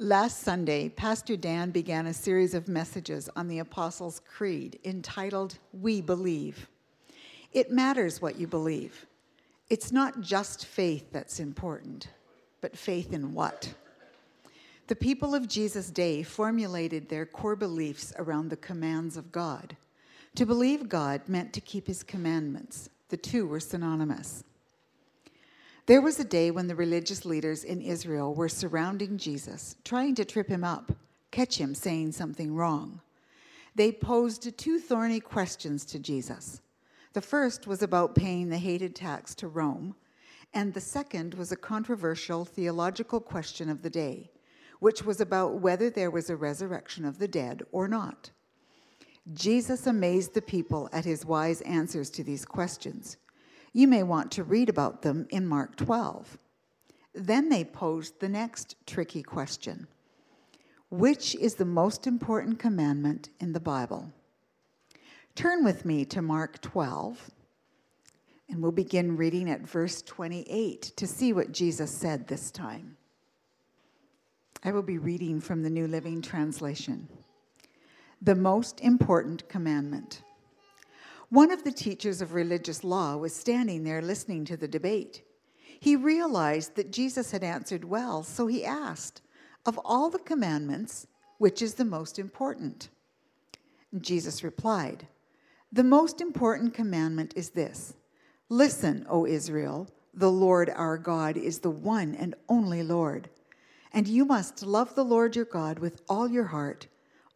Last Sunday, Pastor Dan began a series of messages on the Apostles' Creed entitled We Believe. It matters what you believe. It's not just faith that's important, but faith in what? The people of Jesus' day formulated their core beliefs around the commands of God. To believe God meant to keep his commandments, the two were synonymous. There was a day when the religious leaders in Israel were surrounding Jesus, trying to trip him up, catch him saying something wrong. They posed two thorny questions to Jesus. The first was about paying the hated tax to Rome, and the second was a controversial theological question of the day, which was about whether there was a resurrection of the dead or not. Jesus amazed the people at his wise answers to these questions. You may want to read about them in Mark 12. Then they posed the next tricky question Which is the most important commandment in the Bible? Turn with me to Mark 12, and we'll begin reading at verse 28 to see what Jesus said this time. I will be reading from the New Living Translation. The most important commandment. One of the teachers of religious law was standing there listening to the debate. He realized that Jesus had answered well, so he asked, Of all the commandments, which is the most important? Jesus replied, The most important commandment is this Listen, O Israel, the Lord our God is the one and only Lord. And you must love the Lord your God with all your heart,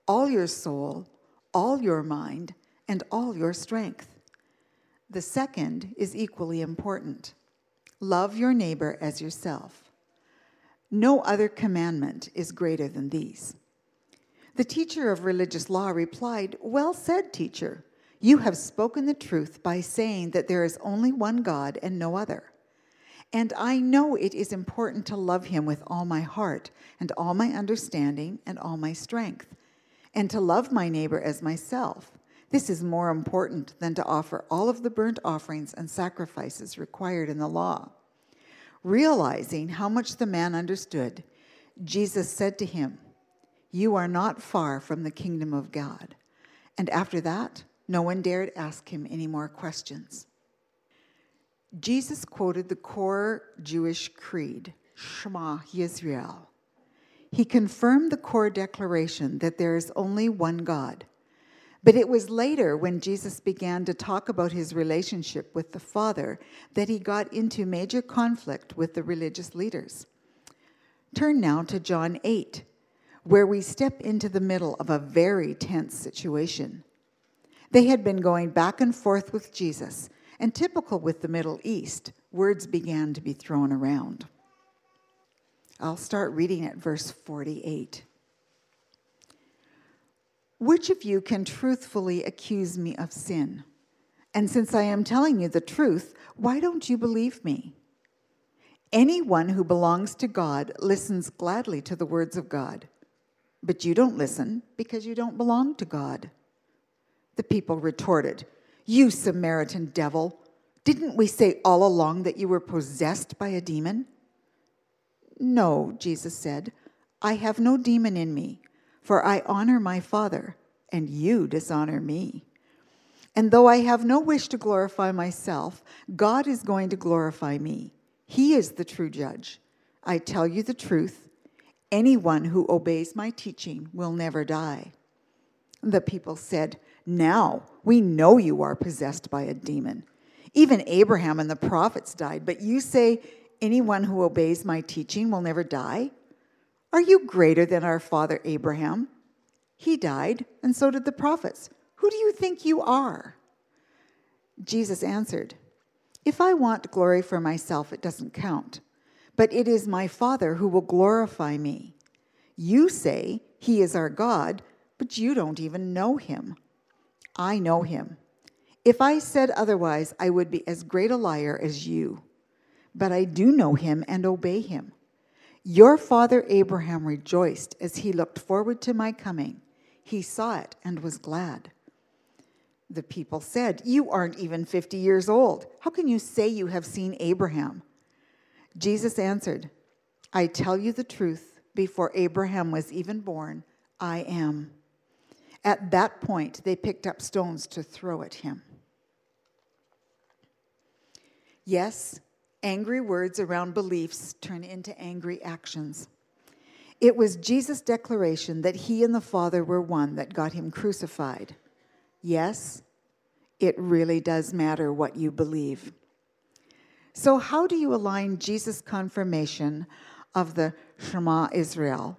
all your soul, all your mind and all your strength. The second is equally important love your neighbor as yourself. No other commandment is greater than these. The teacher of religious law replied, Well said, teacher. You have spoken the truth by saying that there is only one God and no other. And I know it is important to love him with all my heart and all my understanding and all my strength, and to love my neighbor as myself. This is more important than to offer all of the burnt offerings and sacrifices required in the law. Realizing how much the man understood, Jesus said to him, You are not far from the kingdom of God. And after that, no one dared ask him any more questions. Jesus quoted the core Jewish creed, Shema Yisrael. He confirmed the core declaration that there is only one God but it was later, when Jesus began to talk about his relationship with the Father, that he got into major conflict with the religious leaders. Turn now to John 8, where we step into the middle of a very tense situation. They had been going back and forth with Jesus, and typical with the Middle East, words began to be thrown around. I'll start reading at verse 48. Which of you can truthfully accuse me of sin? And since I am telling you the truth, why don't you believe me? Anyone who belongs to God listens gladly to the words of God. But you don't listen because you don't belong to God. The people retorted, You Samaritan devil, didn't we say all along that you were possessed by a demon? No, Jesus said, I have no demon in me for I honor my Father, and you dishonor me. And though I have no wish to glorify myself, God is going to glorify me. He is the true judge. I tell you the truth anyone who obeys my teaching will never die. The people said, Now we know you are possessed by a demon. Even Abraham and the prophets died, but you say, Anyone who obeys my teaching will never die? Are you greater than our father Abraham? He died, and so did the prophets. Who do you think you are? Jesus answered, If I want glory for myself, it doesn't count. But it is my Father who will glorify me. You say, He is our God, but you don't even know Him. I know Him. If I said otherwise, I would be as great a liar as you. But I do know Him and obey Him. Your father Abraham rejoiced as he looked forward to my coming. He saw it and was glad. The people said, You aren't even 50 years old. How can you say you have seen Abraham? Jesus answered, I tell you the truth. before Abraham was even born, I am. At that point, they picked up stones to throw at him. Yes, angry words around beliefs turn into angry actions. It was Jesus' declaration that he and the Father were one that got him crucified. Yes, it really does matter what you believe. So, how do you align Jesus' confirmation of the Shema Israel,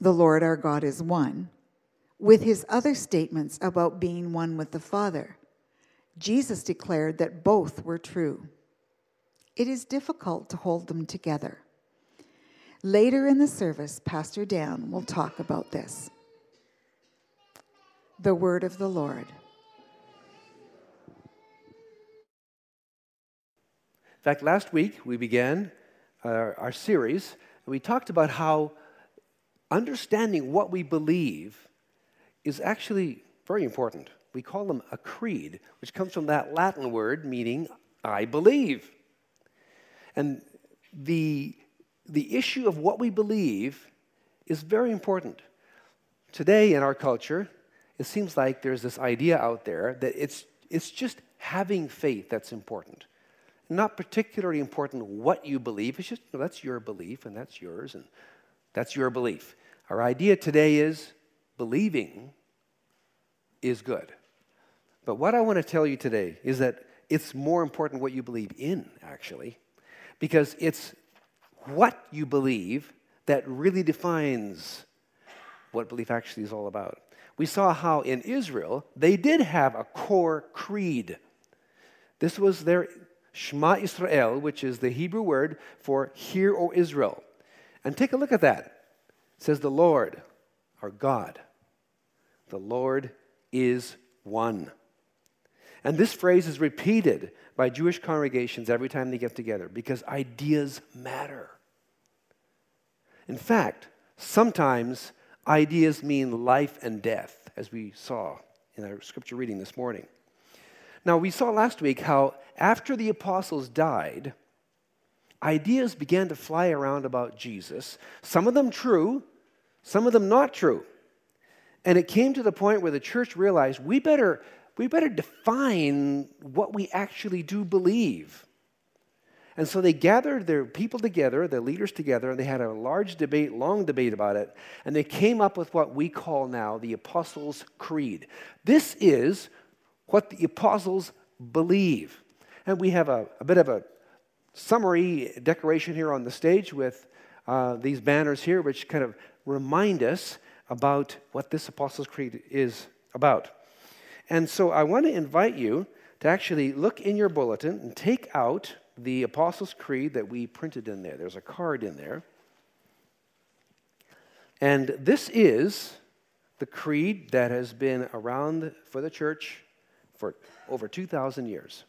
the Lord our God is one, with his other statements about being one with the Father? Jesus declared that both were true. It is difficult to hold them together. Later in the service, Pastor Dan will talk about this. The word of the Lord. In fact, last week we began our, our series, and we talked about how understanding what we believe is actually very important. We call them a creed, which comes from that Latin word meaning I believe. And the the issue of what we believe is very important. Today in our culture, it seems like there's this idea out there that it's, it's just having faith that's important. Not particularly important what you believe, it's just that's your belief and that's yours and that's your belief. Our idea today is believing is good. But what I want to tell you today is that it's more important what you believe in, actually, because it's what you believe that really defines what belief actually is all about. We saw how in Israel they did have a core creed. This was their Shema Israel, which is the Hebrew word for Hear, O Israel. And take a look at that. It says, The Lord, our God, the Lord is one. And this phrase is repeated by Jewish congregations every time they get together because ideas matter. In fact, sometimes ideas mean life and death, as we saw in our scripture reading this morning. Now, we saw last week how after the apostles died, ideas began to fly around about Jesus, some of them true, some of them not true. And it came to the point where the church realized we better, we better define what we actually do believe. And so they gathered their people together, their leaders together, and they had a large debate, long debate about it. And they came up with what we call now the Apostles' Creed. This is what the apostles believe. And we have a, a bit of a summary decoration here on the stage with uh, these banners here, which kind of remind us about what this Apostles' Creed is about. And so I want to invite you to actually look in your bulletin and take out the Apostles' Creed that we printed in there. There's a card in there. And this is the creed that has been around for the church for over 2,000 years.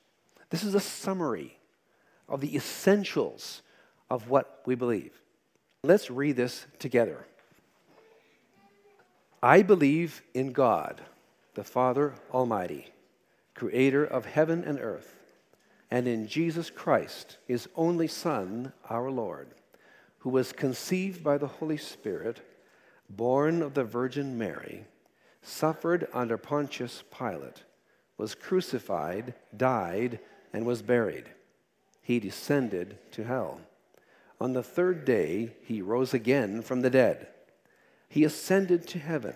This is a summary of the essentials of what we believe. Let's read this together. I believe in God, the Father Almighty, creator of heaven and earth and in Jesus Christ, his only Son, our Lord, who was conceived by the Holy Spirit, born of the Virgin Mary, suffered under Pontius Pilate, was crucified, died, and was buried. He descended to hell. On the third day, he rose again from the dead. He ascended to heaven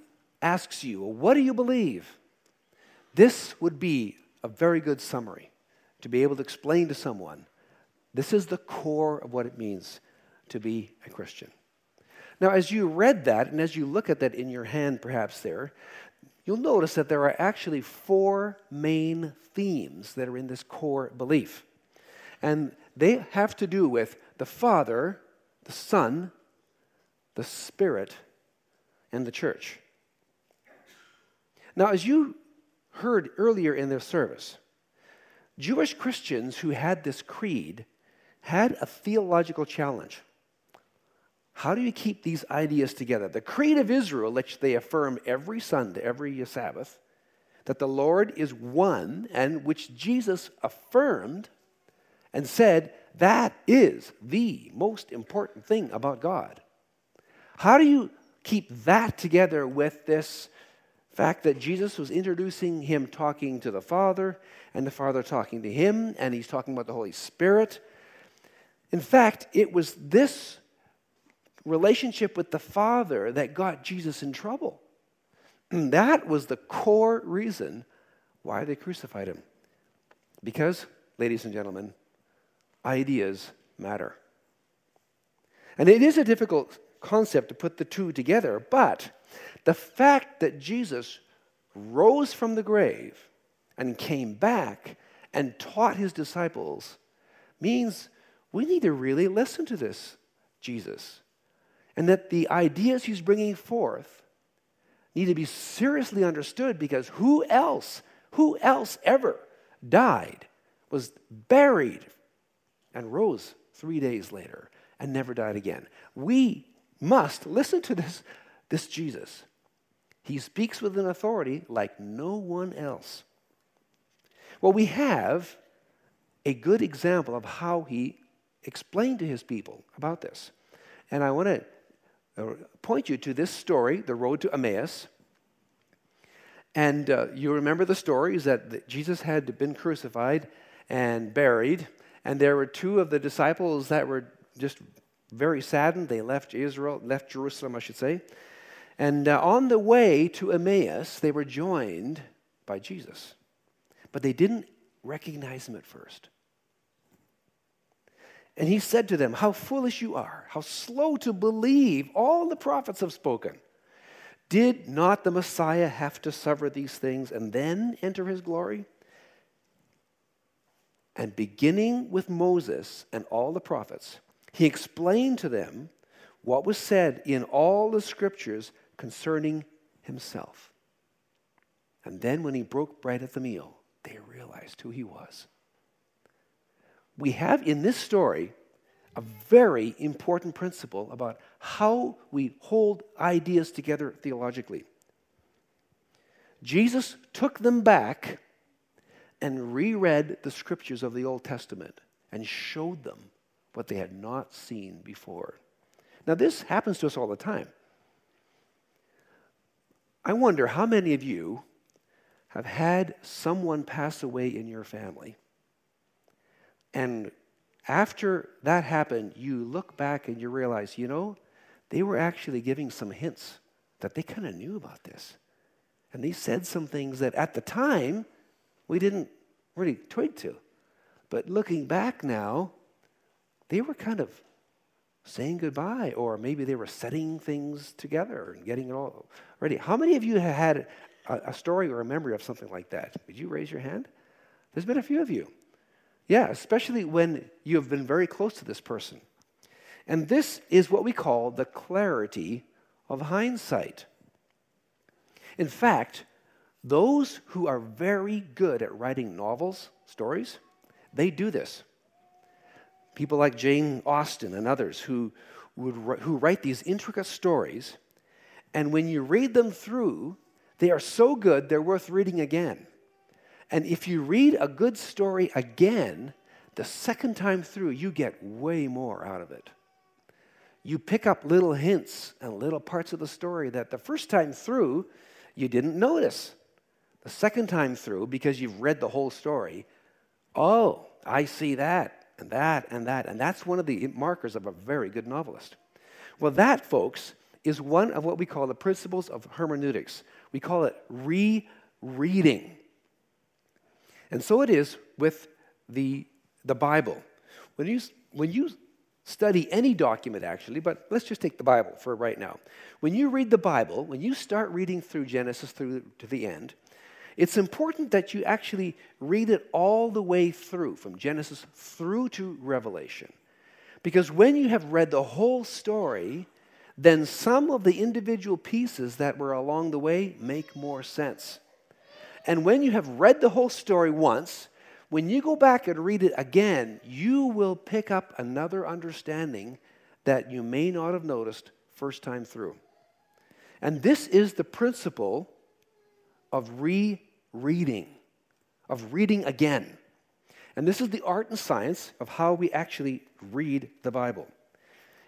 asks you, What do you believe? this would be a very good summary to be able to explain to someone this is the core of what it means to be a Christian. Now, as you read that, and as you look at that in your hand, perhaps there, you'll notice that there are actually four main themes that are in this core belief. And they have to do with the Father, the Son, the Spirit, and the church. Now, as you heard earlier in this service, Jewish Christians who had this creed had a theological challenge. How do you keep these ideas together? The Creed of Israel, which they affirm every Sunday, every Sabbath, that the Lord is one, and which Jesus affirmed and said that is the most important thing about God. How do you keep that together with this fact that Jesus was introducing him talking to the Father, and the Father talking to him, and he's talking about the Holy Spirit? In fact, it was this relationship with the Father that got Jesus in trouble. And that was the core reason why they crucified him. Because, ladies and gentlemen, ideas matter. And it is a difficult concept to put the two together, but the fact that Jesus rose from the grave and came back and taught his disciples means we need to really listen to this Jesus. And that the ideas he's bringing forth need to be seriously understood because who else, who else ever died, was buried, and rose three days later and never died again? We must listen to this, this Jesus. He speaks with an authority like no one else. Well, we have a good example of how he explained to his people about this. And I want to uh, point you to this story, the road to Emmaus. And uh, you remember the story is that Jesus had been crucified and buried, and there were two of the disciples that were just very saddened. They left Israel, left Jerusalem, I should say. And uh, on the way to Emmaus, they were joined by Jesus. But they didn't recognize him at first. And he said to them, How foolish you are, how slow to believe all the prophets have spoken. Did not the Messiah have to suffer these things and then enter his glory? And beginning with Moses and all the prophets, he explained to them what was said in all the scriptures concerning himself. And then when he broke bread at the meal, they realized who he was we have in this story a very important principle about how we hold ideas together theologically. Jesus took them back and reread the scriptures of the Old Testament and showed them what they had not seen before. Now, this happens to us all the time. I wonder how many of you have had someone pass away in your family and after that happened, you look back and you realize, you know, they were actually giving some hints that they kind of knew about this. And they said some things that at the time we didn't really twig to. But looking back now, they were kind of saying goodbye, or maybe they were setting things together and getting it all ready. How many of you have had a, a story or a memory of something like that? Would you raise your hand? There's been a few of you. Yeah, especially when you have been very close to this person. And this is what we call the clarity of hindsight. In fact, those who are very good at writing novels, stories, they do this. People like Jane Austen and others who, would, who write these intricate stories, and when you read them through, they are so good they're worth reading again. And if you read a good story again, the second time through, you get way more out of it. You pick up little hints and little parts of the story that the first time through, you didn't notice. The second time through, because you've read the whole story, oh, I see that and that and that. And that's one of the markers of a very good novelist. Well, that, folks, is one of what we call the principles of hermeneutics. We call it rereading. And so it is with the, the Bible. When you, when you study any document, actually, but let's just take the Bible for right now. When you read the Bible, when you start reading through Genesis through to the end, it's important that you actually read it all the way through, from Genesis through to Revelation. Because when you have read the whole story, then some of the individual pieces that were along the way make more sense. And when you have read the whole story once, when you go back and read it again, you will pick up another understanding that you may not have noticed first time through. And this is the principle of rereading, of reading again. And this is the art and science of how we actually read the Bible.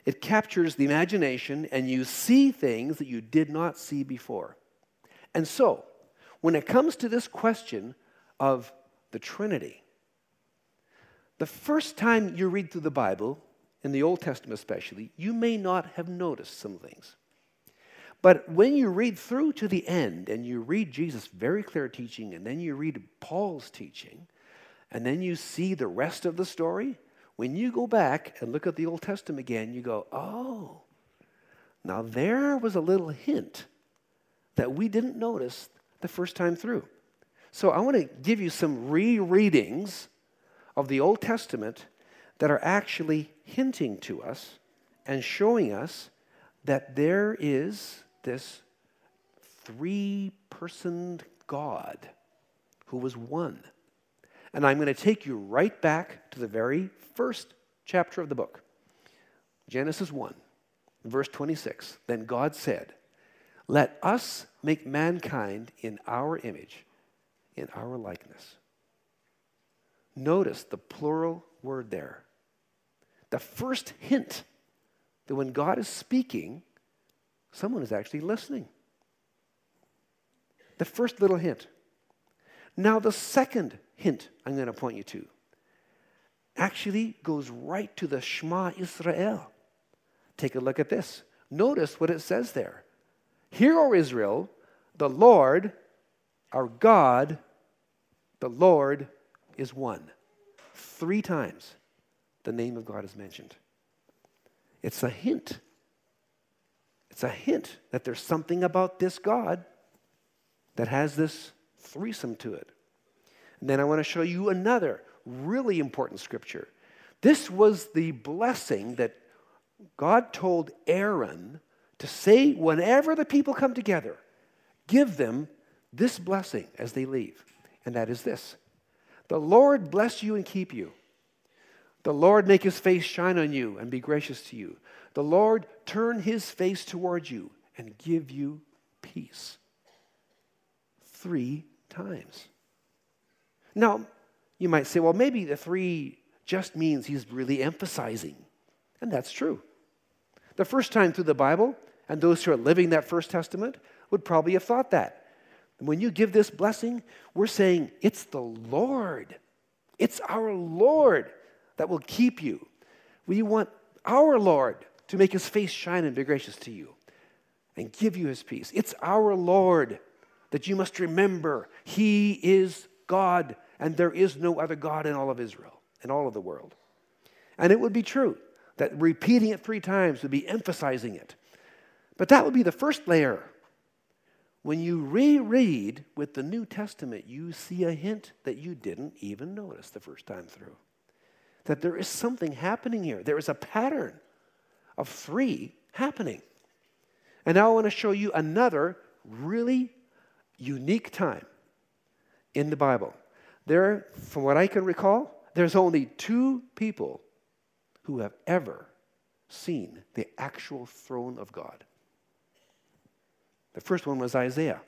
It captures the imagination, and you see things that you did not see before. And so, when it comes to this question of the Trinity, the first time you read through the Bible, in the Old Testament especially, you may not have noticed some things. But when you read through to the end and you read Jesus' very clear teaching, and then you read Paul's teaching, and then you see the rest of the story, when you go back and look at the Old Testament again, you go, oh, now there was a little hint that we didn't notice the first time through. So I want to give you some rereadings of the Old Testament that are actually hinting to us and showing us that there is this three personed God who was one. And I'm going to take you right back to the very first chapter of the book Genesis 1, verse 26. Then God said, Let us make mankind in our image, in our likeness. Notice the plural word there. The first hint that when God is speaking, someone is actually listening. The first little hint. Now, the second hint I'm going to point you to actually goes right to the Shema Israel. Take a look at this. Notice what it says there. Hear, O Israel, the Lord, our God, the Lord is one. Three times the name of God is mentioned. It's a hint. It's a hint that there's something about this God that has this threesome to it. And then I want to show you another really important scripture. This was the blessing that God told Aaron to say whenever the people come together, give them this blessing as they leave. And that is this The Lord bless you and keep you. The Lord make his face shine on you and be gracious to you. The Lord turn his face towards you and give you peace. Three times. Now, you might say, well, maybe the three just means he's really emphasizing. And that's true. The first time through the Bible, and those who are living that First Testament would probably have thought that. When you give this blessing, we're saying it's the Lord. It's our Lord that will keep you. We want our Lord to make his face shine and be gracious to you and give you his peace. It's our Lord that you must remember he is God and there is no other God in all of Israel, in all of the world. And it would be true that repeating it three times would be emphasizing it. But that would be the first layer. When you reread with the New Testament, you see a hint that you didn't even notice the first time through that there is something happening here. There is a pattern of three happening. And now I want to show you another really unique time in the Bible. There, from what I can recall, there's only two people who have ever seen the actual throne of God. The first one was Isaiah.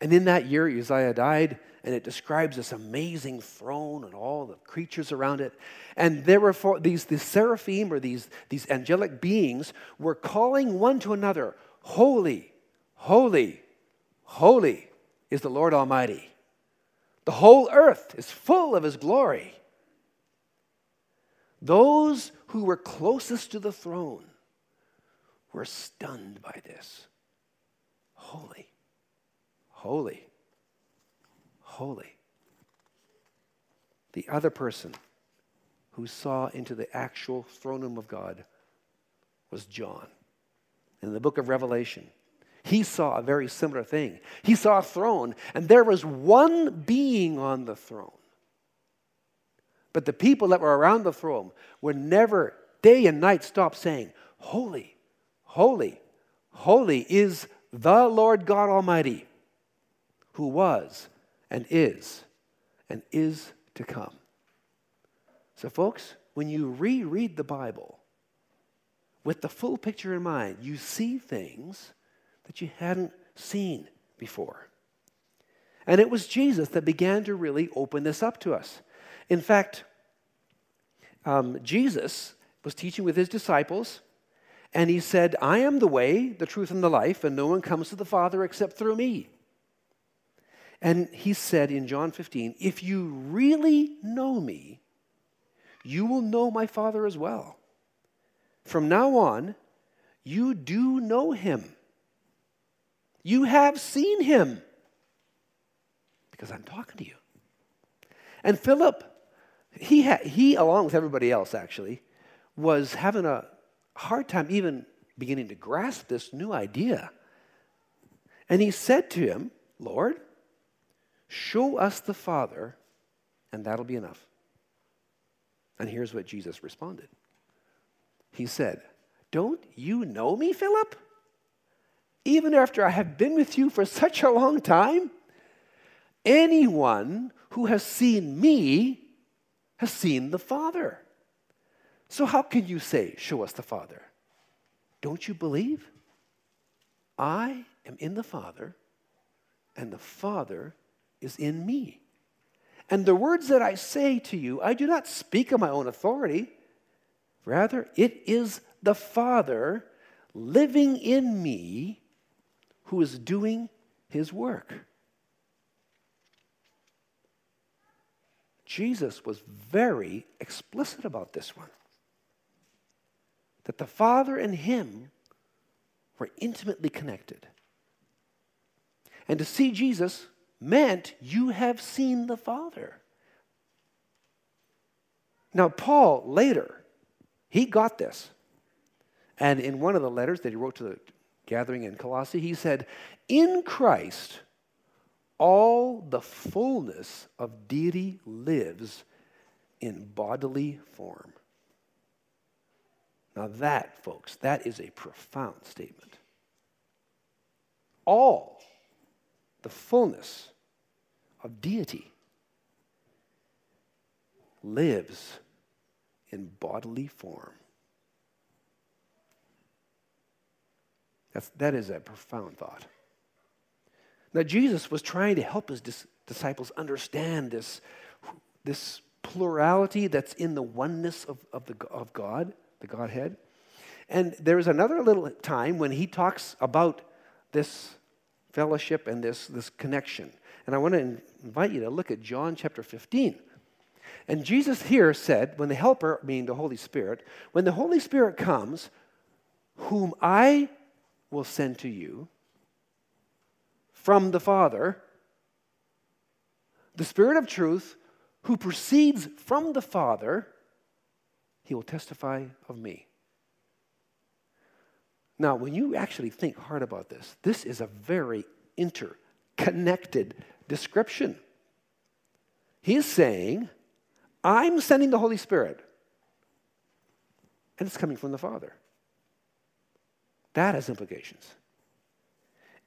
And in that year, Uzziah died, and it describes this amazing throne and all the creatures around it. And there were four, these, these seraphim or these, these angelic beings were calling one to another, Holy, holy, holy is the Lord Almighty. The whole earth is full of his glory. Those who were closest to the throne were stunned by this. Holy holy. Holy. The other person who saw into the actual throne room of God was John. In the book of Revelation, he saw a very similar thing. He saw a throne, and there was one being on the throne. But the people that were around the throne would never, day and night, stop saying, Holy, Holy, holy is the Lord God Almighty, who was and is and is to come. So, folks, when you reread the Bible with the full picture in mind, you see things that you hadn't seen before. And it was Jesus that began to really open this up to us. In fact, um, Jesus was teaching with his disciples, and he said, I am the way, the truth, and the life, and no one comes to the Father except through me. And he said in John 15, If you really know me, you will know my Father as well. From now on, you do know him. You have seen him because I'm talking to you. And Philip, he, he, along with everybody else actually, was having a hard time even beginning to grasp this new idea. And he said to him, Lord, show us the Father, and that'll be enough. And here's what Jesus responded He said, Don't you know me, Philip? Even after I have been with you for such a long time? Anyone who has seen me has seen the Father. So, how can you say, Show us the Father? Don't you believe? I am in the Father, and the Father is in me. And the words that I say to you, I do not speak of my own authority. Rather, it is the Father living in me who is doing his work. Jesus was very explicit about this one that the Father and Him were intimately connected. And to see Jesus meant you have seen the Father. Now, Paul later, he got this. And in one of the letters that he wrote to the gathering in Colossae, he said, In Christ, all the fullness of deity lives in bodily form. Now, that, folks, that is a profound statement. All the fullness of deity lives in bodily form. That's, that is a profound thought. Now, Jesus was trying to help his dis- disciples understand this, this plurality that's in the oneness of, of, the, of God, the Godhead. And there is another little time when he talks about this fellowship and this, this connection. And I want to invite you to look at John chapter 15. And Jesus here said, when the Helper, meaning the Holy Spirit, when the Holy Spirit comes, whom I will send to you, from the Father, the Spirit of truth, who proceeds from the Father, he will testify of me. Now, when you actually think hard about this, this is a very interconnected description. He's saying, I'm sending the Holy Spirit, and it's coming from the Father. That has implications.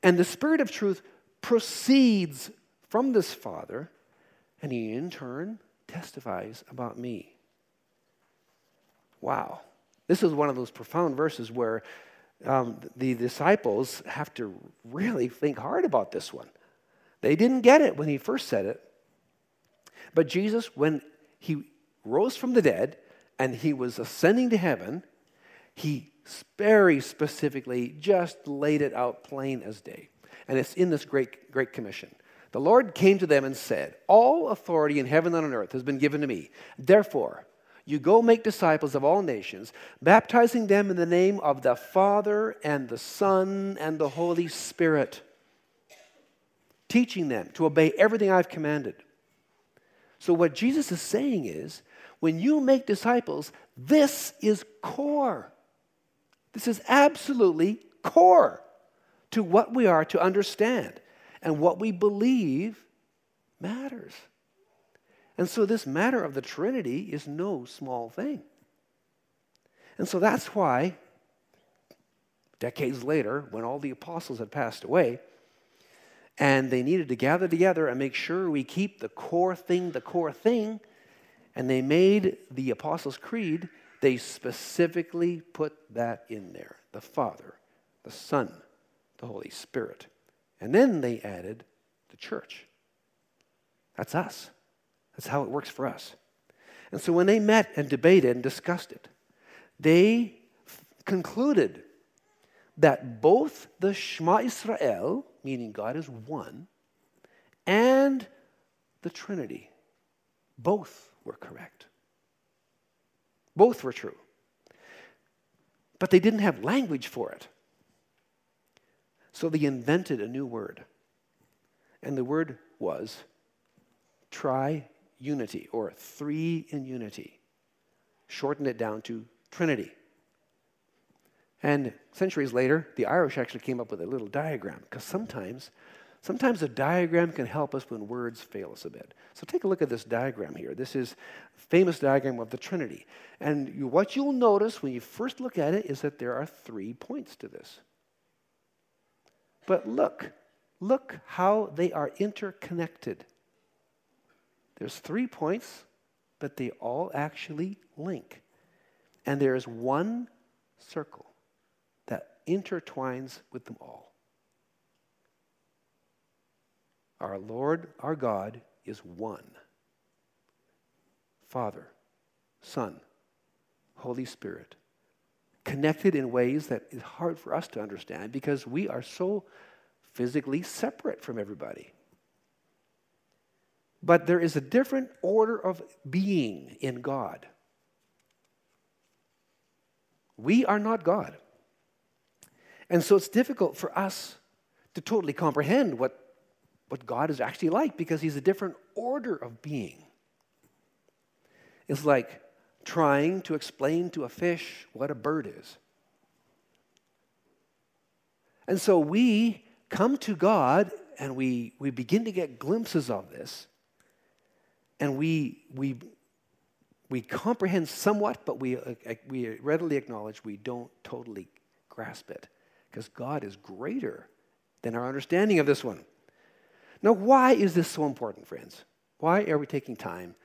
And the Spirit of truth proceeds from this Father, and he in turn testifies about me. Wow. This is one of those profound verses where um, the disciples have to really think hard about this one. They didn't get it when he first said it. But Jesus, when he rose from the dead and he was ascending to heaven, he very specifically just laid it out plain as day. And it's in this great, great commission. The Lord came to them and said, All authority in heaven and on earth has been given to me. Therefore, you go make disciples of all nations, baptizing them in the name of the Father and the Son and the Holy Spirit, teaching them to obey everything I've commanded. So, what Jesus is saying is, when you make disciples, this is core. This is absolutely core to what we are to understand. And what we believe matters. And so, this matter of the Trinity is no small thing. And so, that's why decades later, when all the apostles had passed away, and they needed to gather together and make sure we keep the core thing the core thing, and they made the Apostles' Creed, they specifically put that in there the Father, the Son, the Holy Spirit. And then they added the church. That's us. That's how it works for us. And so when they met and debated and discussed it, they concluded that both the Shema Israel, meaning God is one, and the Trinity, both were correct. Both were true. But they didn't have language for it. So they invented a new word. And the word was tri-unity, or three in unity. Shorten it down to Trinity. And centuries later, the Irish actually came up with a little diagram because sometimes, sometimes a diagram can help us when words fail us a bit. So take a look at this diagram here. This is a famous diagram of the Trinity. And you, what you'll notice when you first look at it is that there are three points to this. But look, look how they are interconnected. There's three points, but they all actually link. And there is one circle that intertwines with them all. Our Lord, our God, is one Father, Son, Holy Spirit, connected in ways that is hard for us to understand because we are so physically separate from everybody. But there is a different order of being in God. We are not God. And so it's difficult for us to totally comprehend what, what God is actually like because He's a different order of being. It's like trying to explain to a fish what a bird is. And so we come to God and we, we begin to get glimpses of this. And we, we, we comprehend somewhat, but we, uh, we readily acknowledge we don't totally grasp it because God is greater than our understanding of this one. Now, why is this so important, friends? Why are we taking time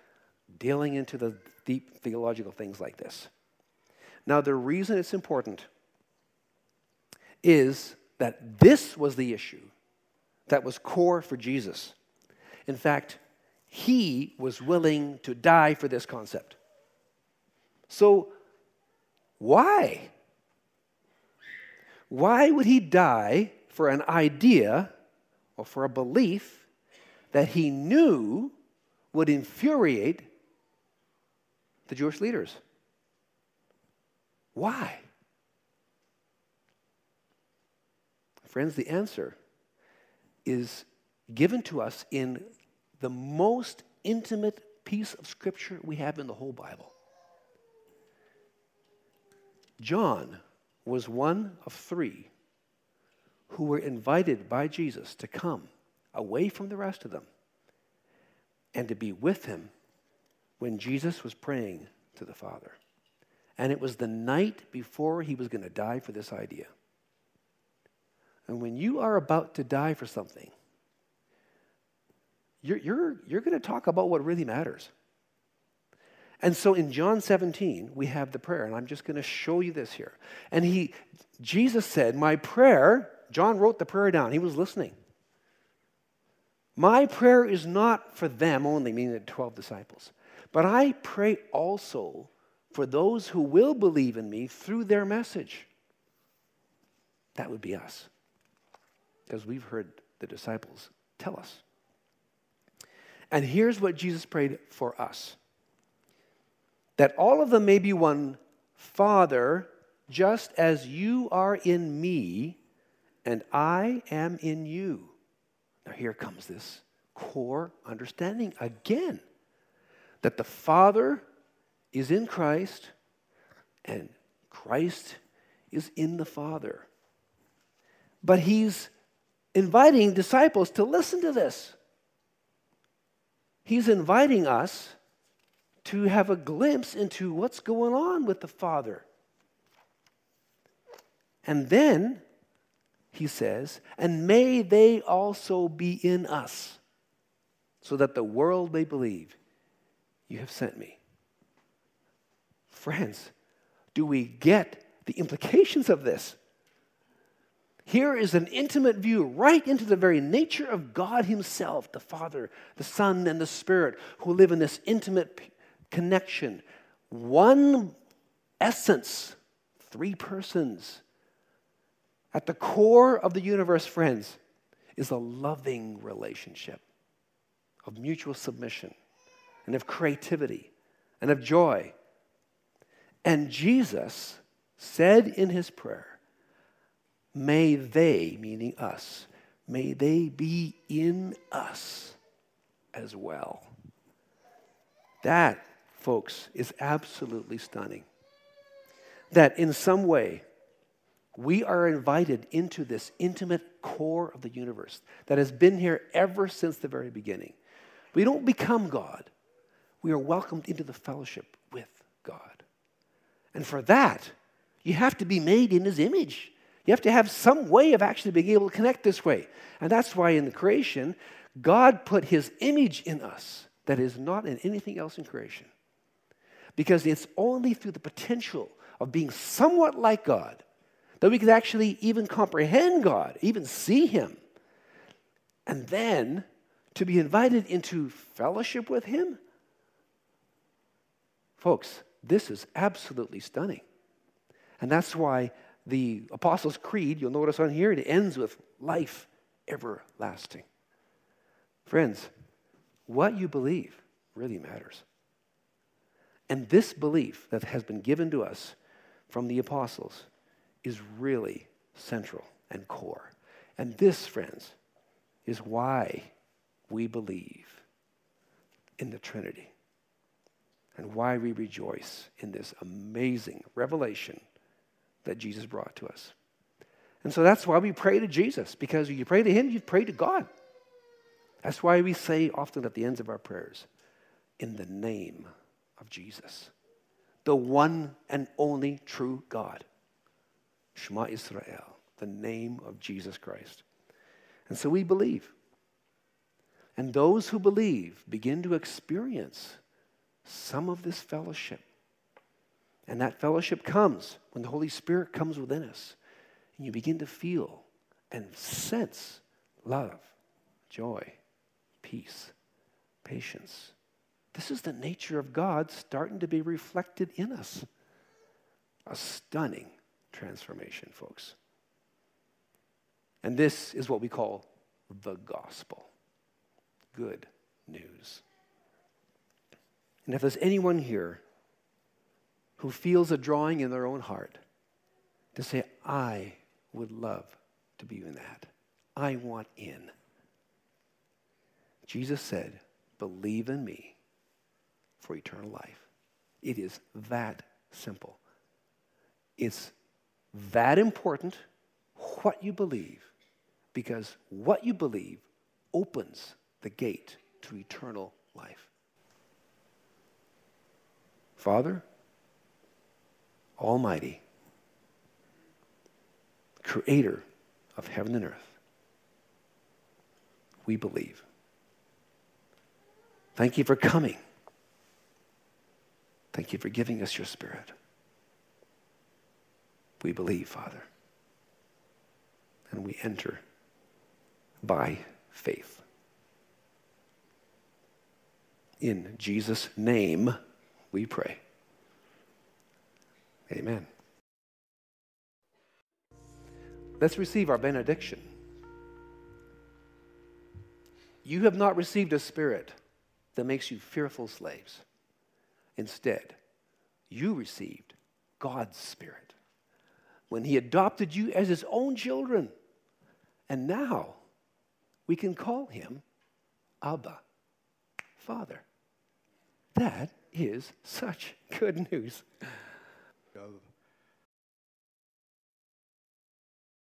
dealing into the deep theological things like this? Now, the reason it's important is that this was the issue that was core for Jesus. In fact, he was willing to die for this concept. So, why? Why would he die for an idea or for a belief that he knew would infuriate the Jewish leaders? Why? Friends, the answer is given to us in the most intimate piece of scripture we have in the whole Bible. John was one of three who were invited by Jesus to come away from the rest of them and to be with him when Jesus was praying to the Father. And it was the night before he was going to die for this idea. And when you are about to die for something, you're, you're, you're going to talk about what really matters. And so in John 17, we have the prayer, and I'm just going to show you this here. And he, Jesus said, My prayer, John wrote the prayer down, he was listening. My prayer is not for them only, meaning the 12 disciples, but I pray also for those who will believe in me through their message. That would be us, because we've heard the disciples tell us. And here's what Jesus prayed for us that all of them may be one Father, just as you are in me and I am in you. Now, here comes this core understanding again that the Father is in Christ and Christ is in the Father. But he's inviting disciples to listen to this. He's inviting us to have a glimpse into what's going on with the Father. And then he says, and may they also be in us, so that the world may believe you have sent me. Friends, do we get the implications of this? Here is an intimate view right into the very nature of God Himself, the Father, the Son, and the Spirit, who live in this intimate connection. One essence, three persons. At the core of the universe, friends, is a loving relationship of mutual submission and of creativity and of joy. And Jesus said in his prayer, May they, meaning us, may they be in us as well. That, folks, is absolutely stunning. That in some way, we are invited into this intimate core of the universe that has been here ever since the very beginning. We don't become God, we are welcomed into the fellowship with God. And for that, you have to be made in His image. You have to have some way of actually being able to connect this way. And that's why in the creation, God put his image in us that is not in anything else in creation. Because it's only through the potential of being somewhat like God that we can actually even comprehend God, even see him. And then to be invited into fellowship with him. Folks, this is absolutely stunning. And that's why the Apostles' Creed, you'll notice on here, it ends with life everlasting. Friends, what you believe really matters. And this belief that has been given to us from the apostles is really central and core. And this, friends, is why we believe in the Trinity and why we rejoice in this amazing revelation that Jesus brought to us. And so that's why we pray to Jesus, because you pray to Him, you pray to God. That's why we say often at the ends of our prayers, in the name of Jesus, the one and only true God. Shema Israel, the name of Jesus Christ. And so we believe. And those who believe begin to experience some of this fellowship and that fellowship comes when the Holy Spirit comes within us. And you begin to feel and sense love, joy, peace, patience. This is the nature of God starting to be reflected in us. A stunning transformation, folks. And this is what we call the gospel good news. And if there's anyone here who feels a drawing in their own heart to say, I would love to be in that. I want in. Jesus said, Believe in me for eternal life. It is that simple. It's that important what you believe because what you believe opens the gate to eternal life. Father, Almighty, creator of heaven and earth. We believe. Thank you for coming. Thank you for giving us your spirit. We believe, Father. And we enter by faith. In Jesus' name we pray. Amen. Let's receive our benediction. You have not received a spirit that makes you fearful slaves. Instead, you received God's Spirit when He adopted you as His own children. And now we can call Him Abba, Father. That is such good news. Go